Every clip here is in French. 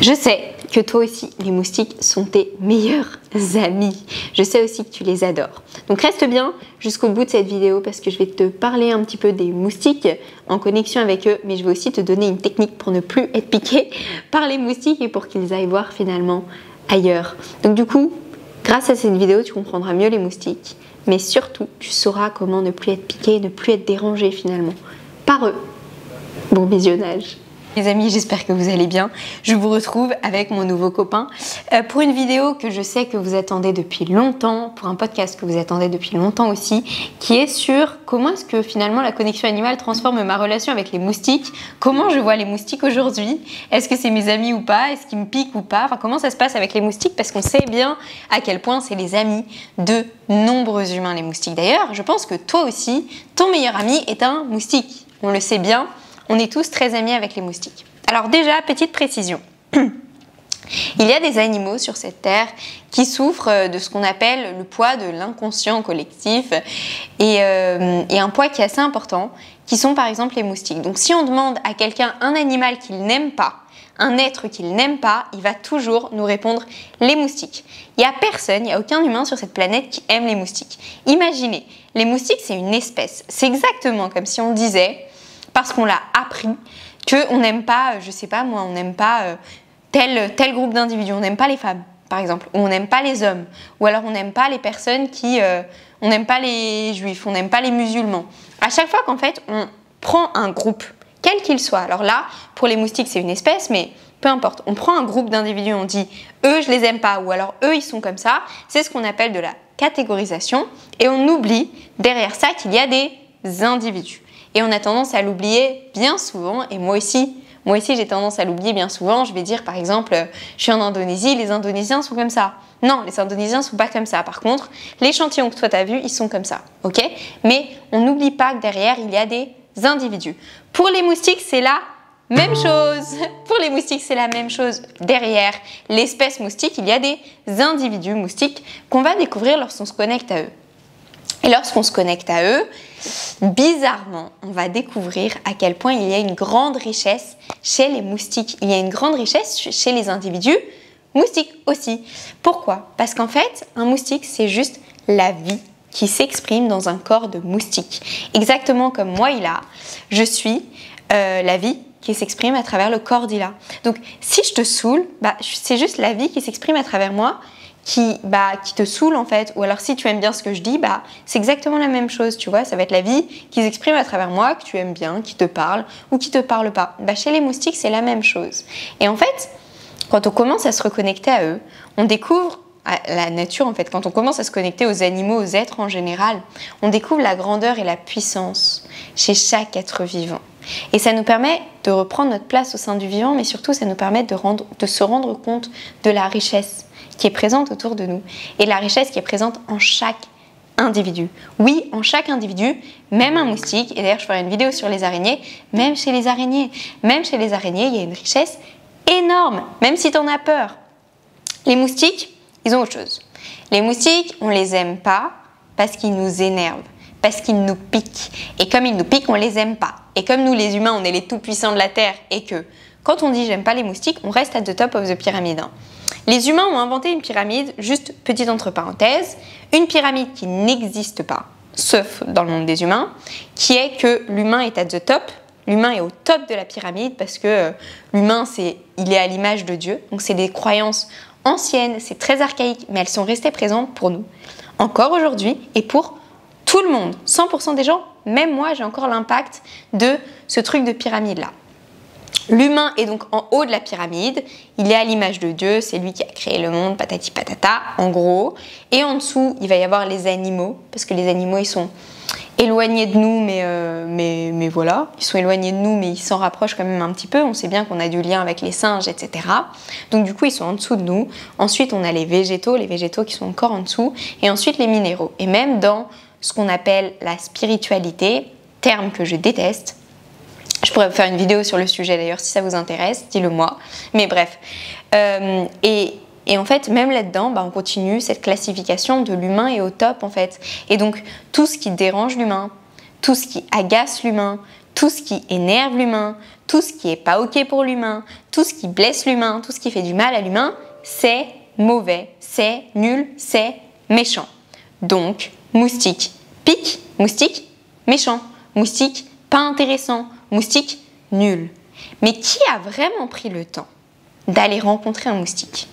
Je sais que toi aussi, les moustiques sont tes meilleurs amis. Je sais aussi que tu les adores. Donc reste bien jusqu'au bout de cette vidéo parce que je vais te parler un petit peu des moustiques en connexion avec eux, mais je vais aussi te donner une technique pour ne plus être piqué par les moustiques et pour qu'ils aillent voir finalement ailleurs. Donc du coup, grâce à cette vidéo, tu comprendras mieux les moustiques, mais surtout, tu sauras comment ne plus être piqué, ne plus être dérangé finalement par eux. Bon visionnage les amis, j'espère que vous allez bien. Je vous retrouve avec mon nouveau copain euh, pour une vidéo que je sais que vous attendez depuis longtemps, pour un podcast que vous attendez depuis longtemps aussi, qui est sur comment est-ce que finalement la connexion animale transforme ma relation avec les moustiques, comment je vois les moustiques aujourd'hui, est-ce que c'est mes amis ou pas, est-ce qu'ils me piquent ou pas, enfin comment ça se passe avec les moustiques? Parce qu'on sait bien à quel point c'est les amis de nombreux humains les moustiques. D'ailleurs, je pense que toi aussi, ton meilleur ami est un moustique. On le sait bien, on est tous très amis avec les moustiques. Alors déjà, petite précision. Il y a des animaux sur cette terre qui souffrent euh, de ce qu'on appelle le poids de l'inconscient collectif euh, et, un poids qui est assez important, qui sont par exemple les moustiques. Donc si on demande à quelqu'un un animal qu'il n'aime pas, un être qu'il n'aime pas, il va toujours nous répondre les moustiques. Il n'y a personne, il n'y a aucun humain sur cette planète qui aime les moustiques. Imaginez, les moustiques c'est une espèce. C'est exactement comme si on disait parce qu'on l'a appris qu'on n'aime pas, je sais pas moi, on n'aime pas euh, tel, tel groupe d'individus, on n'aime pas les femmes par exemple, ou on n'aime pas les hommes, ou alors on n'aime pas les personnes qui, euh, on n'aime pas les juifs, on n'aime pas les musulmans. À chaque fois qu'en fait on prend un groupe, quel qu'il soit, alors là pour les moustiques c'est une espèce, mais peu importe, on prend un groupe d'individus, on dit eux je les aime pas, ou alors eux ils sont comme ça, c'est ce qu'on appelle de la catégorisation, et on oublie derrière ça qu'il y a des individus. Et on a tendance à l'oublier bien souvent, et moi aussi, moi aussi j'ai tendance à l'oublier bien souvent. Je vais dire par exemple, je suis en Indonésie, les Indonésiens sont comme ça. Non, les Indonésiens sont pas comme ça. Par contre, l'échantillon que toi tu as vu, ils sont comme ça. Ok? Mais on n'oublie pas que derrière, il y a des individus. Pour les moustiques, c'est la même chose. Pour les moustiques, c'est la même chose. Derrière l'espèce moustique, il y a des individus moustiques qu'on va découvrir lorsqu'on se connecte à eux. Et lorsqu'on se connecte à eux, bizarrement, on va découvrir à quel point il y a une grande richesse chez les moustiques. Il y a une grande richesse chez les individus moustiques aussi. Pourquoi? Parce qu'en fait, un moustique, c'est juste la vie qui s'exprime dans un corps de moustique. Exactement comme moi, il a, je suis euh, la vie qui s'exprime à travers le corps d'Ila. Donc si je te saoule, bah, c'est juste la vie qui s'exprime à travers moi qui, bah, qui te saoule en fait, ou alors si tu aimes bien ce que je dis, bah, c'est exactement la même chose, tu vois, ça va être la vie qui s'exprime à travers moi, que tu aimes bien, qui te parle ou qui te parle pas. Bah, chez les moustiques, c'est la même chose. Et en fait, quand on commence à se reconnecter à eux, on découvre la nature en fait, quand on commence à se connecter aux animaux, aux êtres en général, on découvre la grandeur et la puissance chez chaque être vivant. Et ça nous permet de reprendre notre place au sein du vivant, mais surtout ça nous permet de, se rendre compte de la richesse qui est présente autour de nous et la richesse qui est présente en chaque individu. Oui, en chaque individu, même un moustique, et d'ailleurs je ferai une vidéo sur les araignées, même chez les araignées, même chez les araignées, il y a une richesse énorme, même si tu en as peur. Les moustiques, ils ont autre chose. Les moustiques, on les aime pas parce qu'ils nous énervent, parce qu'ils nous piquent. Et comme ils nous piquent, on les aime pas. Et comme nous, les humains, on est les tout-puissants de la Terre et que quand on dit j'aime pas les moustiques, on reste à the top of the pyramide. Hein. Les humains ont inventé une pyramide, juste petite entre parenthèses, une pyramide qui n'existe pas, sauf dans le monde des humains, qui est que l'humain est à the top, l'humain est au top de la pyramide parce que euh, l'humain c'est il est à l'image de Dieu. Donc c'est des croyances anciennes, c'est très archaïque, mais elles sont restées présentes pour nous encore aujourd'hui et pour tout le monde, 100% des gens, même moi j'ai encore l'impact de ce truc de pyramide là. L'humain est donc en haut de la pyramide, il est à l'image de Dieu, c'est lui qui a créé le monde, patati patata, en gros. Et en dessous, il va y avoir les animaux, parce que les animaux, ils sont éloignés de nous, mais, euh, mais, mais voilà, ils sont éloignés de nous, mais ils s'en rapprochent quand même un petit peu. On sait bien qu'on a du lien avec les singes, etc. Donc du coup, ils sont en dessous de nous. Ensuite, on a les végétaux, les végétaux qui sont encore en dessous, et ensuite les minéraux. Et même dans ce qu'on appelle la spiritualité, terme que je déteste, je pourrais faire une vidéo sur le sujet d'ailleurs si ça vous intéresse, dis-le moi. Mais bref. Euh, et, en fait, même là-dedans, bah, on continue cette classification de l'humain est au top en fait. Et donc, tout ce qui dérange l'humain, tout ce qui agace l'humain, tout ce qui énerve l'humain, tout ce qui est pas ok pour l'humain, tout ce qui blesse l'humain, tout ce qui fait du mal à l'humain, c'est mauvais, c'est nul, c'est méchant. Donc, moustique, pique, moustique, méchant, moustique, pas intéressant, moustique, nul. Mais qui a vraiment pris le temps d'aller rencontrer un moustique?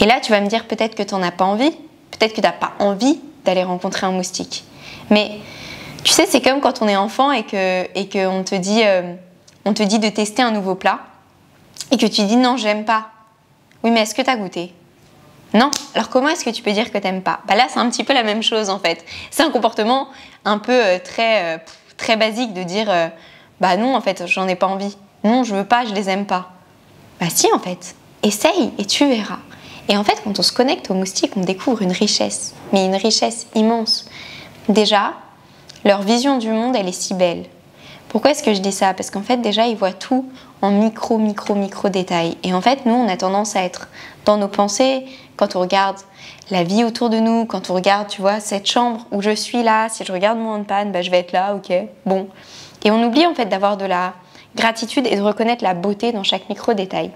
Et là, tu vas me dire peut-être que tu n'en as pas envie, peut-être que tu n'as pas envie d'aller rencontrer un moustique. Mais tu sais, c'est comme quand on est enfant et que te dit euh, te dit de tester un nouveau plat et que tu dis non, j'aime pas. Oui, mais est-ce que tu as goûté? Non. Alors comment est-ce que tu peux dire que t'aimes pas? Bah là, c'est un petit peu la même chose en fait. C'est un comportement un peu euh, très euh, très basique de dire bah non en fait, j'en ai pas envie. Non, je veux pas, je les aime pas. Bah si en fait. Essaye et tu verras. Et en fait, quand on se connecte aux moustiques, on découvre une richesse, mais une richesse immense. Déjà, leur vision du monde, elle est si belle. Pourquoi est-ce que je dis ça? Parce qu'en fait, déjà, ils voient tout en micro, micro, micro détails. Et en fait, nous, on a tendance à être dans nos pensées quand on regarde la vie autour de nous, quand on regarde, tu vois, cette chambre où je suis là, si je regarde mon handpan, bah, je vais être là, ok, bon. Et on oublie en fait d'avoir de la gratitude et de reconnaître la beauté dans chaque micro détail.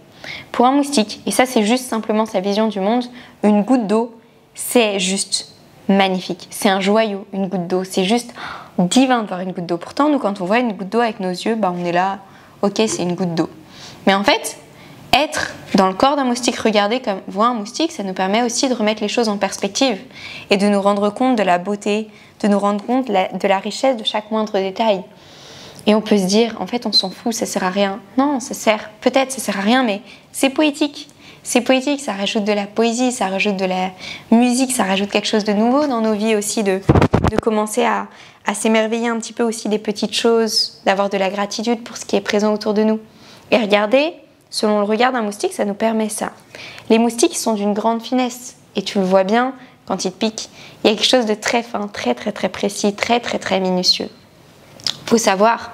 Pour un moustique, et ça c'est juste simplement sa vision du monde, une goutte d'eau, c'est juste magnifique. C'est un joyau, une goutte d'eau. C'est juste divin de voir une goutte d'eau. Pourtant, nous, quand on voit une goutte d'eau avec nos yeux, bah, on est là, ok, c'est une goutte d'eau. Mais en fait, être dans le corps d'un moustique, regarder comme voit un moustique, ça nous permet aussi de remettre les choses en perspective et de nous rendre compte de la beauté, de nous rendre compte de la richesse de chaque moindre détail. Et on peut se dire, en fait, on s'en fout, ça sert à rien. Non, ça sert, peut-être, ça sert à rien, mais c'est poétique. C'est poétique, ça rajoute de la poésie, ça rajoute de la musique, ça rajoute quelque chose de nouveau dans nos vies aussi, de, de commencer à, à s'émerveiller un petit peu aussi des petites choses, d'avoir de la gratitude pour ce qui est présent autour de nous. Et regarder, selon le regard d'un moustique, ça nous permet ça. Les moustiques sont d'une grande finesse, et tu le vois bien quand ils te piquent. Il y a quelque chose de très fin, très très très précis, très très très minutieux. Faut savoir,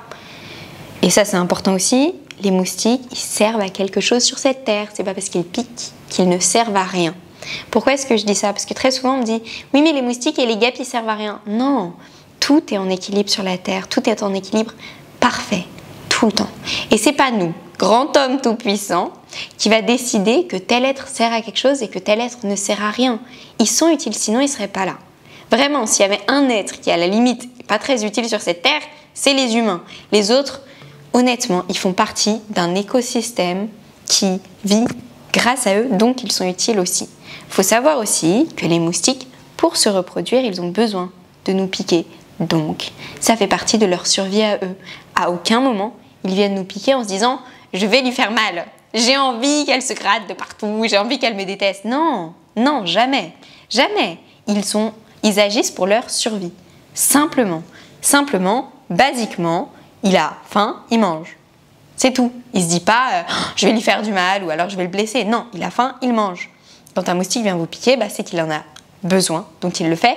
et ça c'est important aussi, les moustiques, ils servent à quelque chose sur cette terre. C'est pas parce qu'ils piquent qu'ils ne servent à rien. Pourquoi est-ce que je dis ça? Parce que très souvent on me dit oui mais les moustiques et les guêpes ils servent à rien. Non, tout est en équilibre sur la terre, tout est en équilibre parfait tout le temps. Et c'est pas nous, grand homme tout puissant, qui va décider que tel être sert à quelque chose et que tel être ne sert à rien. Ils sont utiles, sinon ils seraient pas là. Vraiment, s'il y avait un être qui à la limite pas très utile sur cette terre, c'est les humains. Les autres, honnêtement, ils font partie d'un écosystème qui vit grâce à eux, donc ils sont utiles aussi. Il faut savoir aussi que les moustiques, pour se reproduire, ils ont besoin de nous piquer. Donc, ça fait partie de leur survie à eux. À aucun moment, ils viennent nous piquer en se disant je vais lui faire mal. J'ai envie qu'elle se gratte de partout, j'ai envie qu'elle me déteste. Non, non, jamais. Jamais. Ils sont ils agissent pour leur survie. Simplement. Simplement, basiquement, il a faim, il mange. C'est tout. Il se dit pas euh, je vais lui faire du mal ou alors je vais le blesser. Non, il a faim, il mange. Quand un moustique vient vous piquer, bah, c'est qu'il en a besoin, donc il le fait.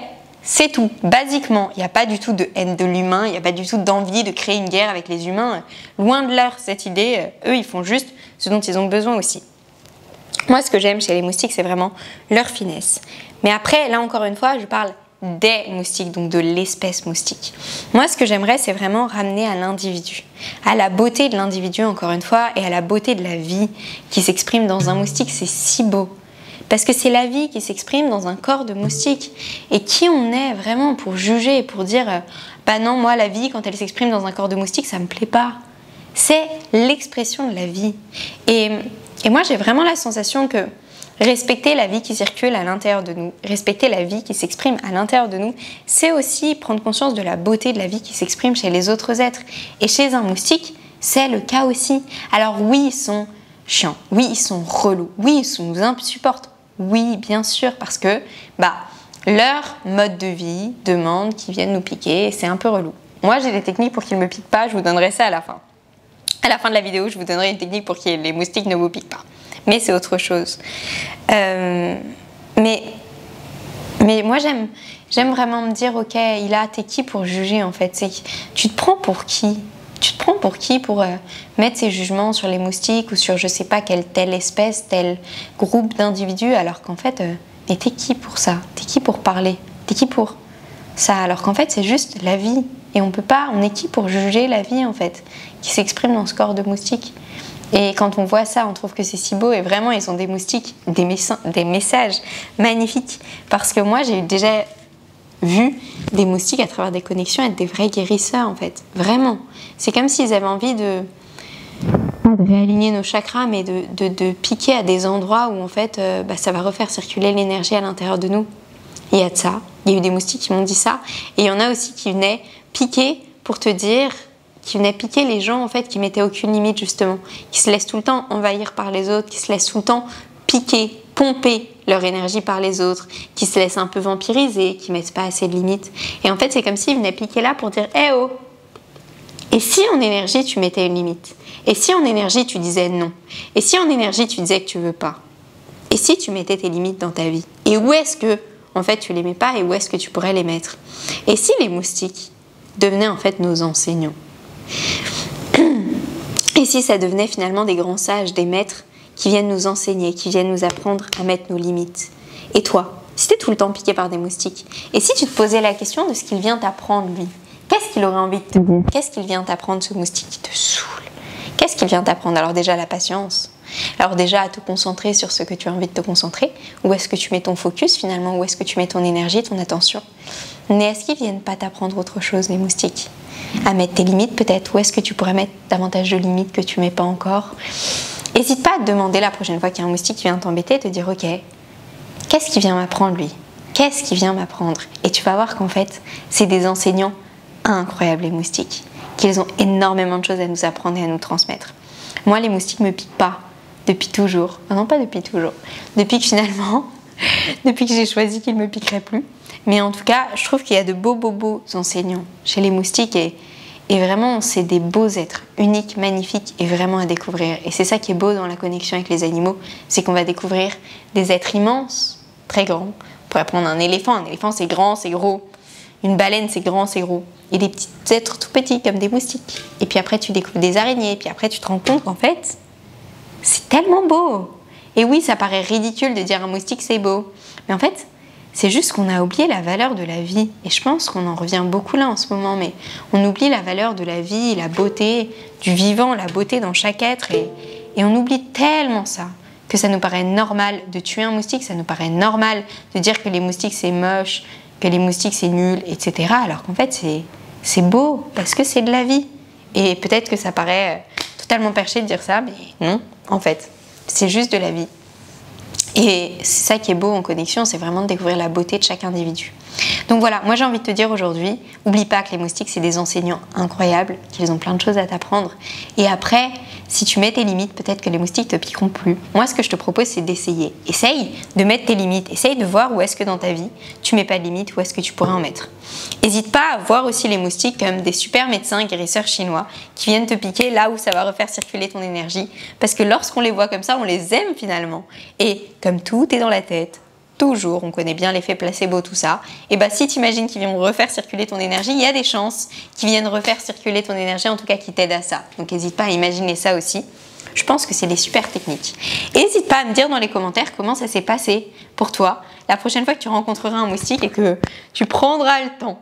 C'est tout. Basiquement, il n'y a pas du tout de haine de l'humain, il n'y a pas du tout d'envie de créer une guerre avec les humains. Loin de leur cette idée. Euh, eux, ils font juste ce dont ils ont besoin aussi. Moi, ce que j'aime chez les moustiques, c'est vraiment leur finesse. Mais après, là encore une fois, je parle des moustiques, donc de l'espèce moustique. Moi, ce que j'aimerais, c'est vraiment ramener à l'individu, à la beauté de l'individu, encore une fois, et à la beauté de la vie qui s'exprime dans un moustique. C'est si beau. Parce que c'est la vie qui s'exprime dans un corps de moustique. Et qui on est vraiment pour juger, pour dire, euh, bah non, moi, la vie, quand elle s'exprime dans un corps de moustique, ça me plaît pas. C'est l'expression de la vie. Et, et moi, j'ai vraiment la sensation que Respecter la vie qui circule à l'intérieur de nous, respecter la vie qui s'exprime à l'intérieur de nous, c'est aussi prendre conscience de la beauté de la vie qui s'exprime chez les autres êtres. Et chez un moustique, c'est le cas aussi. Alors oui, ils sont chiants, oui, ils sont relous, oui, ils nous insupportent, oui, bien sûr, parce que bah, leur mode de vie demande qu'ils viennent nous piquer et c'est un peu relou. Moi, j'ai des techniques pour qu'ils ne me piquent pas, je vous donnerai ça à la fin. À la fin de la vidéo, je vous donnerai une technique pour que les moustiques ne vous piquent pas mais c'est autre chose. Euh, mais, moi, j'aime, j'aime vraiment me dire, ok, il a, t'es qui pour juger en fait? Tu te prends pour qui? Tu te prends pour qui pour euh, mettre ces jugements sur les moustiques ou sur je sais pas quelle telle espèce, tel groupe d'individus, alors qu'en fait, euh, mais t'es qui pour ça? T'es qui pour parler? T'es qui pour ça? Alors qu'en fait, c'est juste la vie. Et on peut pas, on est qui pour juger la vie en fait, qui s'exprime dans ce corps de moustique et quand on voit ça, on trouve que c'est si beau. Et vraiment, ils ont des moustiques, des, des messages magnifiques. Parce que moi, j'ai déjà vu des moustiques à travers des connexions être des vrais guérisseurs, en fait. Vraiment. C'est comme s'ils avaient envie de, réaligner nos chakras, mais de, piquer à des endroits où, en fait, euh, bah, ça va refaire circuler l'énergie à l'intérieur de nous. Il y a de ça. Il y a eu des moustiques qui m'ont dit ça. Et il y en a aussi qui venaient piquer pour te dire qui venaient piquer les gens en fait qui mettaient aucune limite justement, qui se laissent tout le temps envahir par les autres, qui se laissent tout le temps piquer, pomper leur énergie par les autres, qui se laissent un peu vampiriser, qui mettent pas assez de limites. Et en fait, c'est comme s'ils venaient piquer là pour dire Eh oh Et si en énergie tu mettais une limite? Et si en énergie tu disais non? Et si en énergie tu disais que tu veux pas? Et si tu mettais tes limites dans ta vie? Et où est-ce que en fait tu les mets pas et où est-ce que tu pourrais les mettre? Et si les moustiques devenaient en fait nos enseignants? Et si ça devenait finalement des grands sages, des maîtres qui viennent nous enseigner, qui viennent nous apprendre à mettre nos limites. Et toi, si t'es tout le temps piqué par des moustiques, et si tu te posais la question de ce qu'il vient t'apprendre lui, qu'est-ce qu'il aurait envie de te dire Qu'est-ce qu'il vient t'apprendre ce moustique qui te saoule? Qu'est-ce qu'il vient t'apprendre? Alors déjà la patience. Alors déjà à te concentrer sur ce que tu as envie de te concentrer. Où est-ce que tu mets ton focus finalement? Où est-ce que tu mets ton énergie, ton attention? Mais est-ce qu'ils viennent pas t'apprendre autre chose, les moustiques? À mettre tes limites peut-être? Où est-ce que tu pourrais mettre davantage de limites que tu mets pas encore? N'hésite pas à te demander la prochaine fois qu'il y a un moustique qui vient t'embêter, te dire ok, qu'est-ce qui vient m'apprendre lui? Qu'est-ce qui vient m'apprendre? Et tu vas voir qu'en fait, c'est des enseignants incroyables les moustiques, qu'ils ont énormément de choses à nous apprendre et à nous transmettre. Moi, les moustiques me piquent pas depuis toujours. non, pas depuis toujours. Depuis que finalement, depuis que j'ai choisi qu'ils me piqueraient plus. Mais en tout cas, je trouve qu'il y a de beaux, beaux, beaux enseignants chez les moustiques et, et vraiment, c'est des beaux êtres, uniques, magnifiques et vraiment à découvrir. Et c'est ça qui est beau dans la connexion avec les animaux, c'est qu'on va découvrir des êtres immenses, très grands. On pourrait prendre un éléphant, un éléphant c'est grand, c'est gros. Une baleine c'est grand, c'est gros. Et des petits êtres tout petits comme des moustiques. Et puis après tu découvres des araignées, et puis après tu te rends compte qu'en fait, c'est tellement beau. Et oui, ça paraît ridicule de dire un moustique c'est beau. Mais en fait, c'est juste qu'on a oublié la valeur de la vie. Et je pense qu'on en revient beaucoup là en ce moment, mais on oublie la valeur de la vie, la beauté du vivant, la beauté dans chaque être. Et, on oublie tellement ça que ça nous paraît normal de tuer un moustique, ça nous paraît normal de dire que les moustiques c'est moche, que les moustiques c'est nul, etc. Alors qu'en fait c'est beau parce que c'est de la vie. Et peut-être que ça paraît totalement perché de dire ça, mais non, en fait, c'est juste de la vie. Et c'est ça qui est beau en connexion, c'est vraiment de découvrir la beauté de chaque individu. Donc voilà, moi j'ai envie de te dire aujourd'hui, oublie pas que les moustiques c'est des enseignants incroyables, qu'ils ont plein de choses à t'apprendre. Et après, si tu mets tes limites, peut-être que les moustiques te piqueront plus. Moi, ce que je te propose, c'est d'essayer. Essaye de mettre tes limites. Essaye de voir où est-ce que dans ta vie, tu mets pas de limites, où est-ce que tu pourrais en mettre. N'hésite pas à voir aussi les moustiques comme des super médecins guérisseurs chinois qui viennent te piquer là où ça va refaire circuler ton énergie. Parce que lorsqu'on les voit comme ça, on les aime finalement. Et comme tout est dans la tête, toujours, on connaît bien l'effet placebo, tout ça, et bah si tu imagines qu'ils viennent refaire circuler ton énergie, il y a des chances qu'ils viennent refaire circuler ton énergie, en tout cas qui t'aident à ça. Donc n'hésite pas à imaginer ça aussi. Je pense que c'est des super techniques. n'hésite pas à me dire dans les commentaires comment ça s'est passé pour toi la prochaine fois que tu rencontreras un moustique et que tu prendras le temps,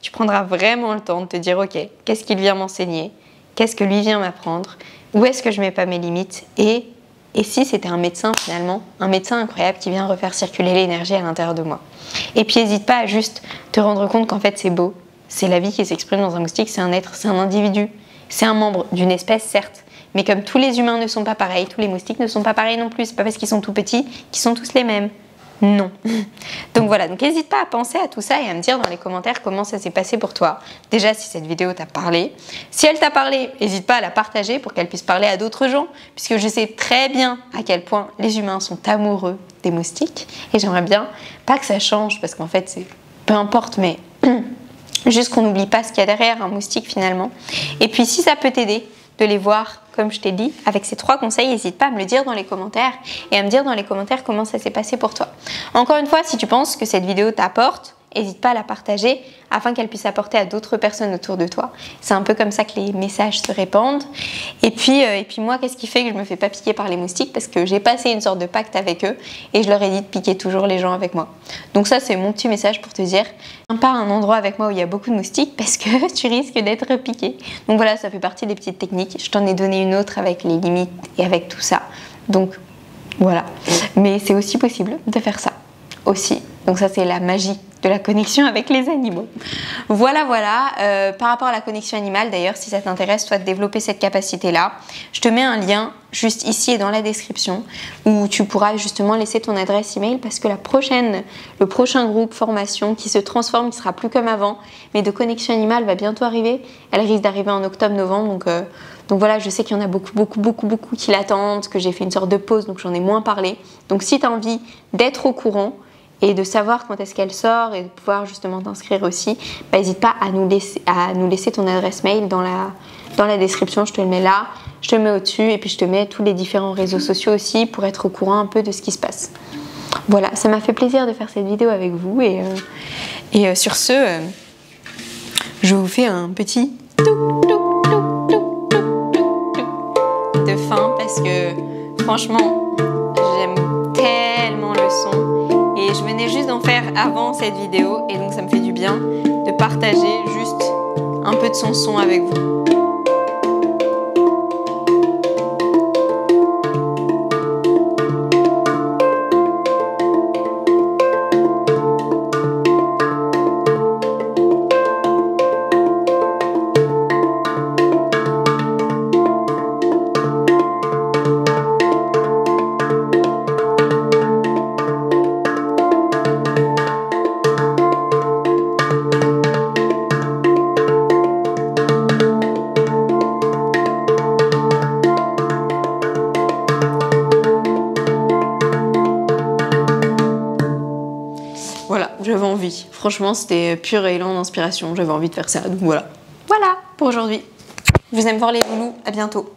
tu prendras vraiment le temps de te dire ok, qu'est-ce qu'il vient m'enseigner, qu'est-ce que lui vient m'apprendre, où est-ce que je mets pas mes limites? Et et si c'était un médecin finalement, un médecin incroyable qui vient refaire circuler l'énergie à l'intérieur de moi. Et puis n'hésite pas à juste te rendre compte qu'en fait c'est beau, c'est la vie qui s'exprime dans un moustique, c'est un être, c'est un individu, c'est un membre d'une espèce certes, mais comme tous les humains ne sont pas pareils, tous les moustiques ne sont pas pareils non plus, c'est pas parce qu'ils sont tout petits qu'ils sont tous les mêmes. Non. Donc voilà, donc n'hésite pas à penser à tout ça et à me dire dans les commentaires comment ça s'est passé pour toi. Déjà, si cette vidéo t'a parlé. Si elle t'a parlé, n'hésite pas à la partager pour qu'elle puisse parler à d'autres gens, puisque je sais très bien à quel point les humains sont amoureux des moustiques. Et j'aimerais bien, pas que ça change, parce qu'en fait, c'est peu importe, mais juste qu'on n'oublie pas ce qu'il y a derrière un moustique finalement. Et puis si ça peut t'aider, de les voir, comme je t'ai dit, avec ces trois conseils. N'hésite pas à me le dire dans les commentaires et à me dire dans les commentaires comment ça s'est passé pour toi. Encore une fois, si tu penses que cette vidéo t'apporte, n'hésite pas à la partager afin qu'elle puisse apporter à d'autres personnes autour de toi. C'est un peu comme ça que les messages se répandent. Et puis, euh, et puis moi, qu'est-ce qui fait que je me fais pas piquer par les moustiques? Parce que j'ai passé une sorte de pacte avec eux et je leur ai dit de piquer toujours les gens avec moi. Donc ça, c'est mon petit message pour te dire, pas un endroit avec moi où il y a beaucoup de moustiques parce que tu risques d'être piqué. Donc voilà, ça fait partie des petites techniques. Je t'en ai donné une autre avec les limites et avec tout ça. Donc voilà. Mais c'est aussi possible de faire ça aussi. Donc ça c'est la magie de la connexion avec les animaux. Voilà, voilà. Euh, par rapport à la connexion animale, d'ailleurs, si ça t'intéresse, toi, de développer cette capacité-là, je te mets un lien juste ici et dans la description où tu pourras justement laisser ton adresse email parce que la prochaine, le prochain groupe formation qui se transforme, qui sera plus comme avant, mais de connexion animale va bientôt arriver. Elle risque d'arriver en octobre-novembre, donc euh, donc voilà, je sais qu'il y en a beaucoup, beaucoup, beaucoup, beaucoup qui l'attendent, que j'ai fait une sorte de pause, donc j'en ai moins parlé. Donc si tu as envie d'être au courant, et de savoir quand est-ce qu'elle sort et de pouvoir justement t'inscrire aussi, bah, n'hésite pas à nous, laisser, à nous laisser ton adresse mail dans la, dans la description. Je te le mets là, je te le mets au-dessus et puis je te mets tous les différents réseaux sociaux aussi pour être au courant un peu de ce qui se passe. Voilà, ça m'a fait plaisir de faire cette vidéo avec vous et, euh, et euh, sur ce, euh, je vous fais un petit de fin parce que franchement, j'aime tellement le son je venais juste d'en faire avant cette vidéo et donc ça me fait du bien de partager juste un peu de son son avec vous. J'avais envie. Franchement, c'était pur élan d'inspiration. J'avais envie de faire ça. Donc voilà. Voilà pour aujourd'hui. Je vous aime fort les loulous. À bientôt.